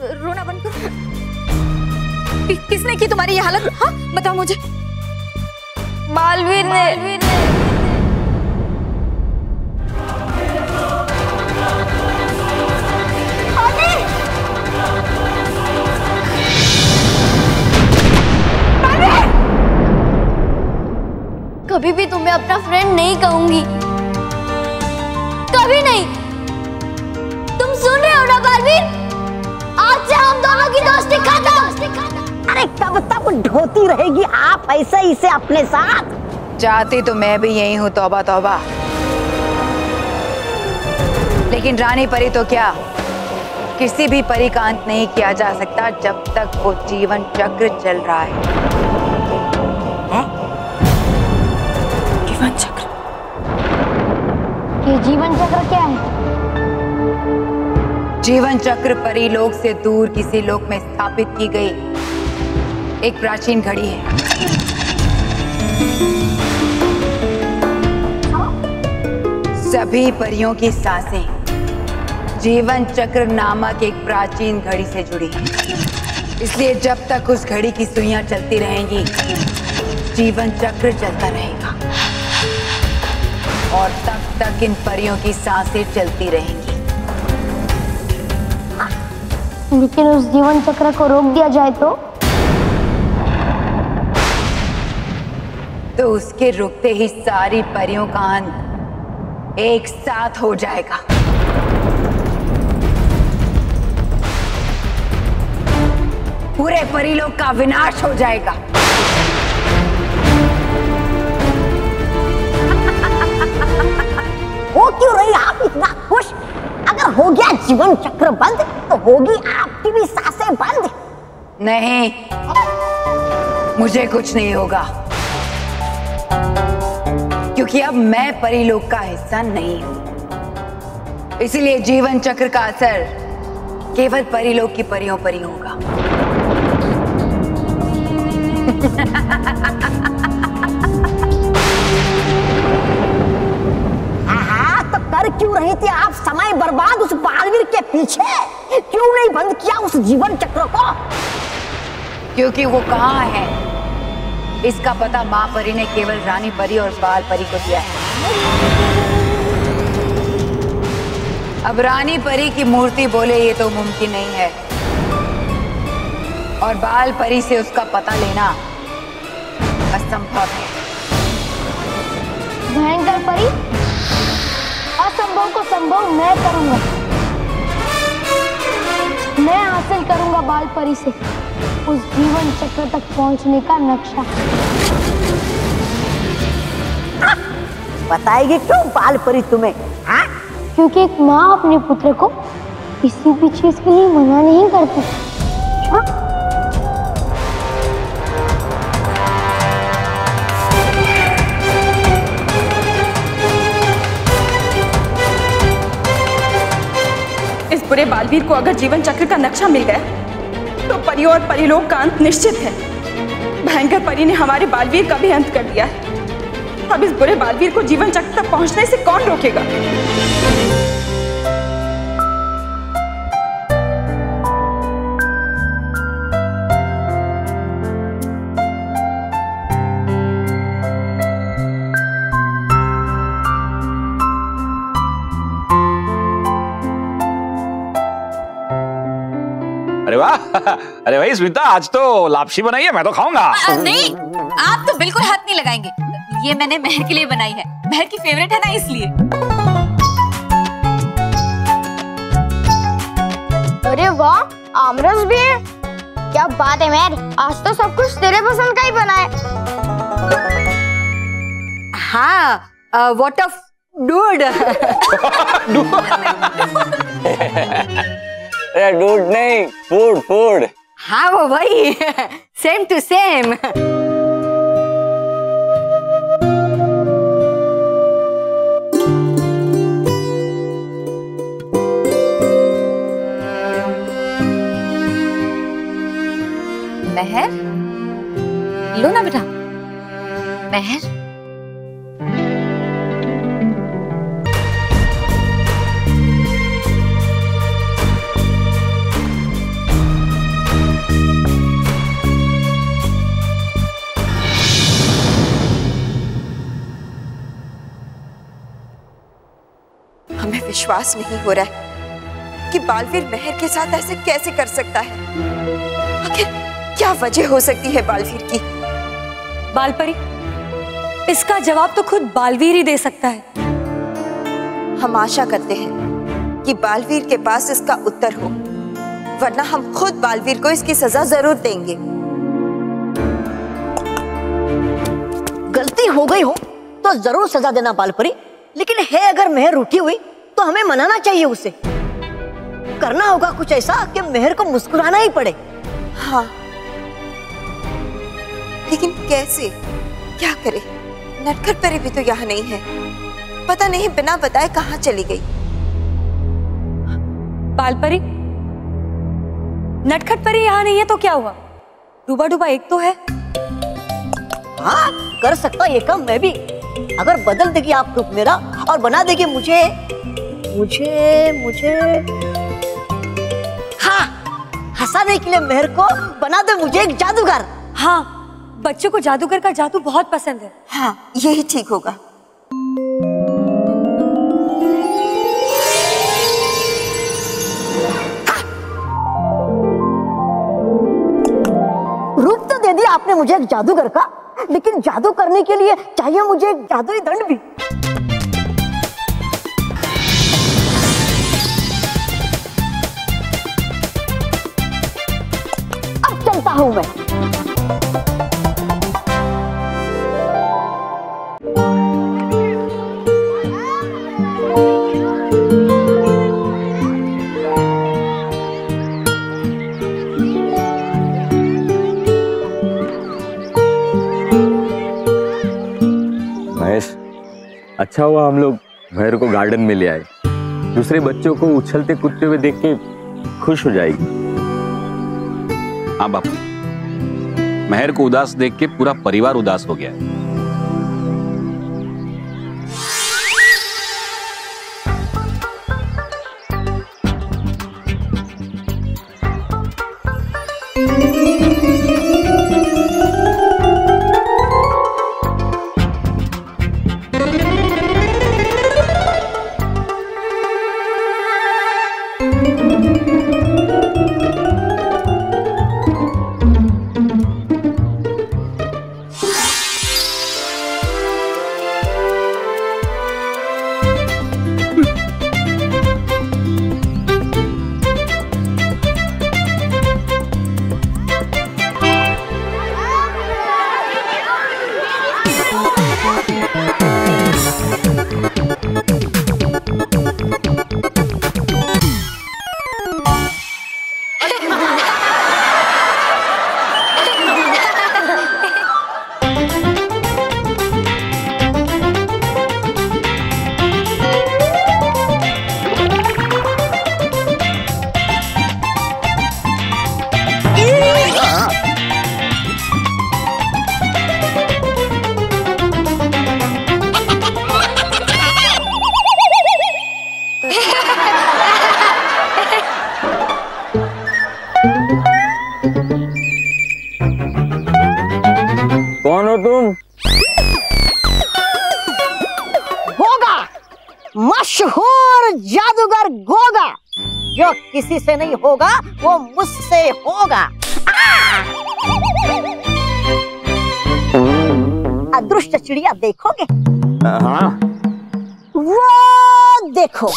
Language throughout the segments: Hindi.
रोना बंद करो। कि, किसने की तुम्हारी ये हालत? हाँ बताओ मुझे। बालवीर ने। कभी भी तुम्हें अपना फ्रेंड नहीं कहूँगी। कभी नहीं। तुम सुन रहे हो ना बालवीर? आज से हम दोनों की दोस्ती खत्म। अरे कब तक ढोती रहेगी आप ऐसे ही से अपने साथ। चाहती तो मैं भी यही हूँ तौबा तौबा। लेकिन रानी परी तो क्या? किसी भी परी का अंत नहीं किया जा सकता जब तक वो जीवन चक्र चल रहा है? जीवन चक्र? ये जीवन चक्र क्या है? जीवन चक्र परिलोक से दूर किसी लोक में स्थापित की गई एक प्राचीन घड़ी है। सभी परियों की साँसें जीवन चक्र नामक एक प्राचीन घड़ी से जुड़ी हैं। इसलिए जब तक उस घड़ी की सुइयाँ चलती रहेंगी, जीवन चक्र चलता रहेगा। और तब तक इन परियों की साँसें चलती रहेंगी। लेकिन उस जीवन चक्र को रोक दिया जाए तो? तो उसके रुकते ही सारी परियों का अंत एक साथ हो जाएगा। पूरे परिलोक का विनाश हो जाएगा। हो गया जीवन चक्र बंद तो होगी आपकी भी साँसें बंद। नहीं, मुझे कुछ नहीं होगा। क्योंकि अब मैं परिलोक का हिस्सा नहीं हूँ। इसलिए जीवन चक्र का असर केवल परिलोक की परियों पर ही होगा। कर क्यों रही थी? आप समय बर्बाद उस बालवीर के पीछे। क्यों नहीं बंद किया उस जीवन चक्र को? क्योंकि वो कहाँ है? इसका पता माँ परी ने केवल रानी परी और बाल परी को दिया है। अब रानी परी की मूर्ति बोले ये तो मुमकिन नहीं है। और बाल परी से उसका पता लेना असंभव है। भयंकर परी असंभव को संभव मैं करूँगा। मैं हासिल करूँगा बाल परी से उस जीवन चक्र तक पहुँचने का नक्शा। बताएगी क्यों बाल परी तुम्हें? हाँ? क्योंकि एक माँ अपने पुत्र को किसी भी चीज़ के लिए मना नहीं करती। बुरे बालवीर को अगर जीवन चक्र का नक्शा मिल गया तो परी और परिलोक का अंत निश्चित है। भयंकर परी ने हमारे बालवीर का भी अंत कर दिया अब इस बुरे बालवीर को जीवन चक्र तक पहुँचने से कौन रोकेगा? अरे वाह अरे भाई स्मिता आज तो लापसी बनाई है मैं तो खाऊँगा। नहीं आप तो बिल्कुल हाथ नहीं लगाएँगे। ये मैंने महर के लिए बनाई है। महर की फेवरेट है ना इसलिए। अरे वाह आमरस भी है। क्या बात है मैर आज तो सब कुछ तेरे पसंद का ही बना है। हाँ वॉट ऑफ़ डूड अरे डूड नहीं फ़ूड फ़ूड। हाँ वो वही सेम टू सेम महर? लो ना बेटा। महर? विश्वास नहीं हो रहा है कि बालवीर मेहर के साथ ऐसे कैसे कर सकता है। आखिर क्या वजह हो सकती है बालवीर की? बालपरी इसका जवाब तो खुद बालवीर ही दे सकता है। हम आशा करते हैं कि बालवीर के पास इसका उत्तर हो वरना हम खुद बालवीर को इसकी सजा ज़रूर देंगे। गलती हो गई हो तो ज़रूर सजा देना बालपरी लेकिन है अगर मेहर रूठी हुई तो हमें मनाना चाहिए उसे। करना होगा कुछ ऐसा कि मेहर को मुस्कुराना ही पड़े। हाँ। लेकिन कैसे? क्या करे? नटखट परी भी तो यहाँ नहीं है। पता नहीं बिना बताए कहाँ चली गई। बालपरी नटखट परी यहाँ नहीं है तो क्या हुआ? डूबा डूबा एक तो है। हाँ कर सकता ये काम मैं भी। अगर बदल देगी आप रूप मेरा और बना देगी मुझे मुझे मुझे। हाँ हंसाने के लिए मेहर को बना दे मुझे एक जादूगर। हाँ बच्चों को जादूगर का जादू बहुत पसंद है। हाँ यही ठीक होगा। रूप तो दे दिया आपने मुझे एक जादूगर का लेकिन जादू करने के लिए चाहिए मुझे एक जादुई दंड भी। हूँ मैं महेश अच्छा हुआ हम लोग भैर को गार्डन में ले आए। दूसरे बच्चों को उछलते कूदते हुए देख के खुश हो जाएगी। हाँ बापू। मेहर को उदास देख के पूरा परिवार उदास हो गया है। किसी से नहीं होगा वो मुझसे होगा। अदृश्य चिड़िया देखोगे? हाँ। वो देखो।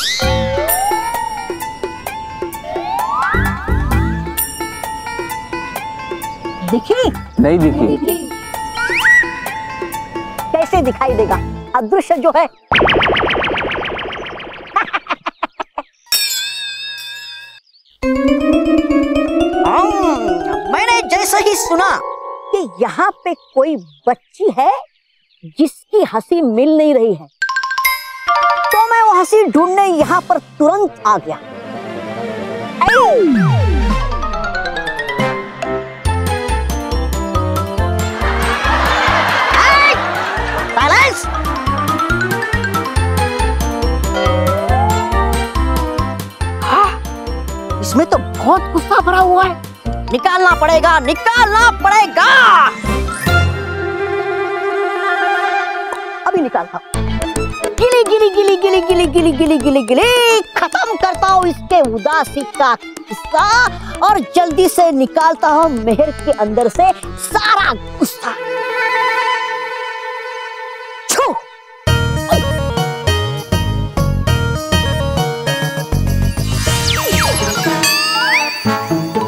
दिखी? नहीं दिखी। कैसे दिखाई देगा? अदृश्य जो है ही सुना कि यहाँ पे कोई बच्ची है जिसकी हँसी मिल नहीं रही है। तो मैं वो हँसी ढूँढने यहाँ पर तुरंत आ गया! हाँ, इसमें तो बहुत गुस्सा भरा हुआ है। निकालना पड़ेगा निकालना पड़ेगा। अभी निकालता। गिली गिली गिली गिली गिली गिली गिली गिली गिली। खत्म करता हूँ इसके उदासी का किस्सा और जल्दी से निकालता हूँ मेहर के अंदर से सारा गुस्सा।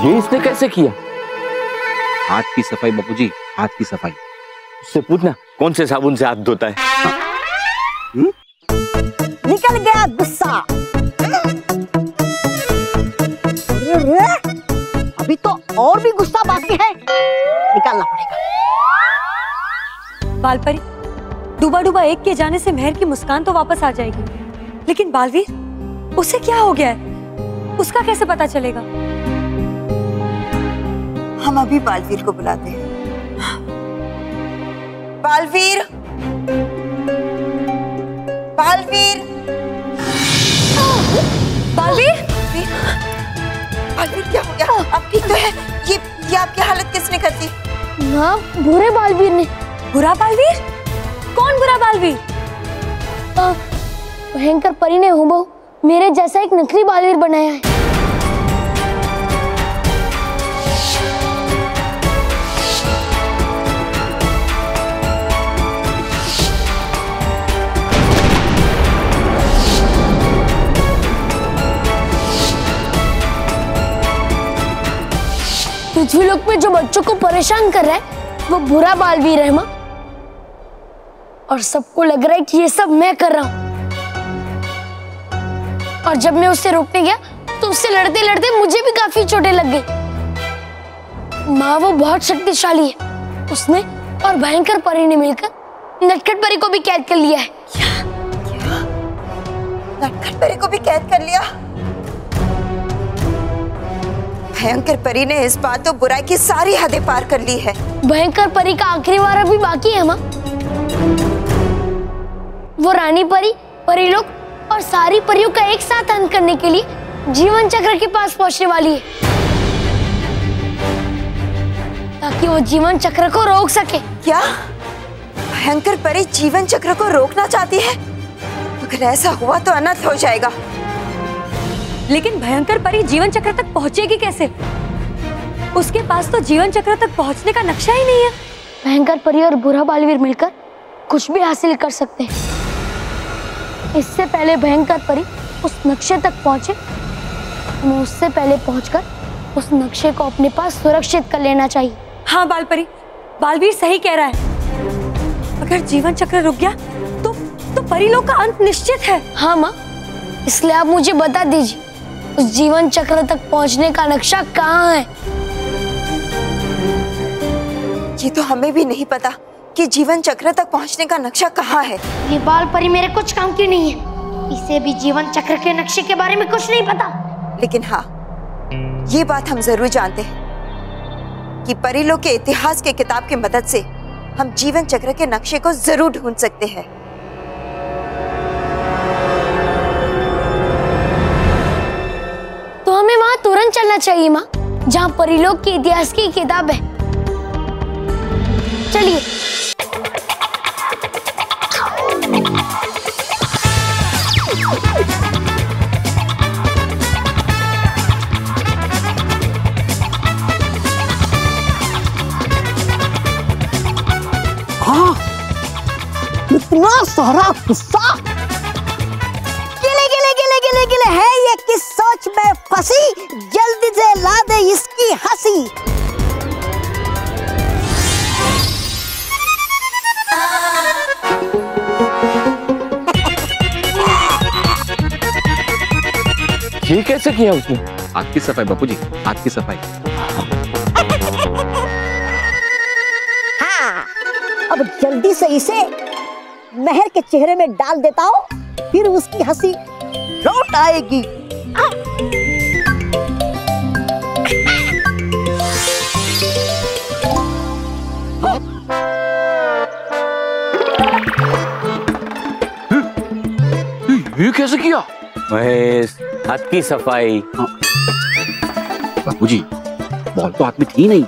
ये इसने कैसे किया? हाथ की सफ़ाई बापूजी हाथ की सफ़ाई। उससे पूछना कौन से साबुन से हाथ धोता है? हाँ। निकल गया गुस्सा। अभी तो और भी गुस्सा बाकी है। निकालना पड़ेगा। बालपरी डूबा डूबा एक के जाने से मेहर की मुस्कान तो वापस आ जाएगी। लेकिन बालवीर उसे क्या हो गया है? उसका कैसे पता चलेगा? हम अभी बालवीर को बुलाते हैं। बालवीर! बालवीर! बालवीर! बालवीर क्या हो गया? आप ठीक तो है? ये ये आपकी हालत किसने कर दी? ना बुरे बालवीर ने। बुरा बालवीर? कौन बुरा बालवीर? भयंकर परी ने हुबहू मेरे जैसा एक नकली बालवीर बनाया है। पृथ्वी लोक में जो बच्चों को परेशान कर रहा है, वो बुरा बालवीर है, माँ। और सबको लग रहा है कि ये सब मैं कर रहा हूँ। और जब मैं उससे रोकने गया तो उससे लड़ते लड़ते मुझे भी काफ़ी चोटें लग गई। माँ, वो बहुत शक्तिशाली है। उसने और भयंकर परी ने मिलकर नटखट परी को भी कैद कर लिया है। नटखट परी को भी कैद कर लिया? भयंकर परी ने इस बार तो बुराई की सारी हदें पार कर ली है। भयंकर परी का आखिरी वार अभी बाकी है माँ। वो रानी परी परी लोग और सारी परियों का एक साथ अंत करने के लिए जीवन चक्र के पास पहुँचने वाली है। ताकि वो जीवन चक्र को रोक सके। क्या? भयंकर परी जीवन चक्र को रोकना चाहती है? अगर ऐसा हुआ तो अनर्थ हो जाएगा। लेकिन भयंकर परी जीवन चक्र तक पहुंचेगी कैसे? उसके पास तो जीवन चक्र तक पहुँचने का नक्शा ही नहीं है। भयंकर परी और बुरा बालवीर मिलकर कुछ भी हासिल कर सकते हैं। इससे पहले भयंकर परी उस नक्शे तक पहुँचे। हमें उससे पहले पहुंचकर उस नक्शे को अपने पास सुरक्षित कर लेना चाहिए। हाँ बालपरी। बालवीर सही कह रहा है। अगर जीवन चक्र रुक गया तो तो परिलोक का अंत निश्चित है। हाँ माँ। इसलिए आप मुझे बता दीजिए। उस जीवन चक्र तक पहुँचने का नक्शा कहाँ है? ये तो हमें भी नहीं पता कि जीवन चक्र तक पहुँचने का नक्शा कहाँ है। ये बाल परी मेरे कुछ काम की नहीं है। इसे भी जीवन चक्र के नक्शे के बारे में कुछ नहीं पता। लेकिन हाँ ये बात हम ज़रूर जानते हैं कि परिलों के इतिहास के किताब की मदद से हम जीवन चक्र के नक्शे को ज़रूर ढूंढ सकते हैं। तुरंत चलना चाहिए, माँ, जहाँ परिलोक के इतिहास की किताब है। चलिए। हाँ इतना सारा गुस्सा कैसे किया उसने? हाथ की सफ़ाई बापूजी हाथ की सफ़ाई। हाँ अब जल्दी से इसे मेहर के चेहरे में डाल देता हूँ फिर उसकी हँसी लौट आएगी। ये कैसे किया? महेश हाथ की सफ़ाई। बाबू जी बॉल तो हाथ में थी नहीं।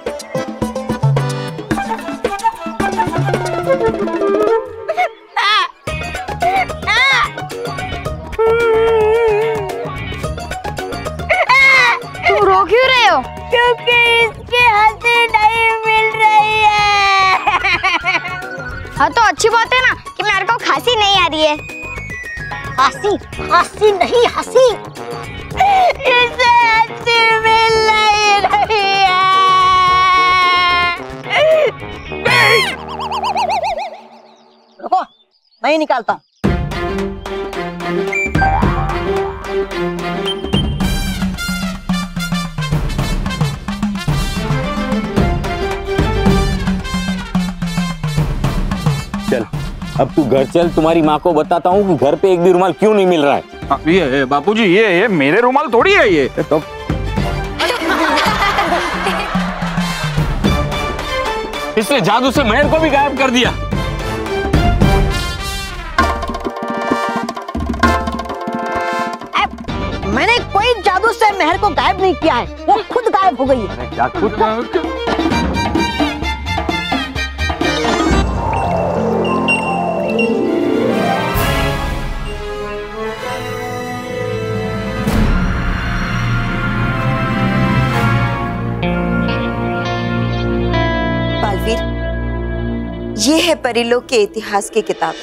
रहे हो? क्योंकि मिल रही है। हाँ तो अच्छी बात है ना कि मेरे को खांसी नहीं आ रही है। खांसी खांसी नहीं हँसी। नहीं रुको मैं निकालता अब तू घर चल तुम्हारी माँ को बताता हूँ कि घर पे एक भी रुमाल क्यों नहीं मिल रहा है। हाँ, ये बापूजी ये ये मेरे रुमाल थोड़ी है ये। तो इसने जादू से मेहर को भी गायब कर दिया। मैंने कोई जादू से मेहर को गायब नहीं किया है वो खुद गायब हो गई है। क्या खुद? है परिलोक के इतिहास की किताब।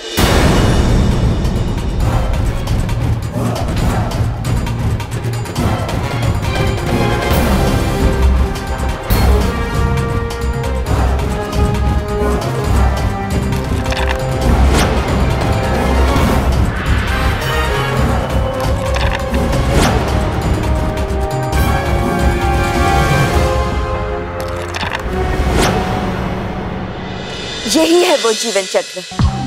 यही है वो जीवन चक्र।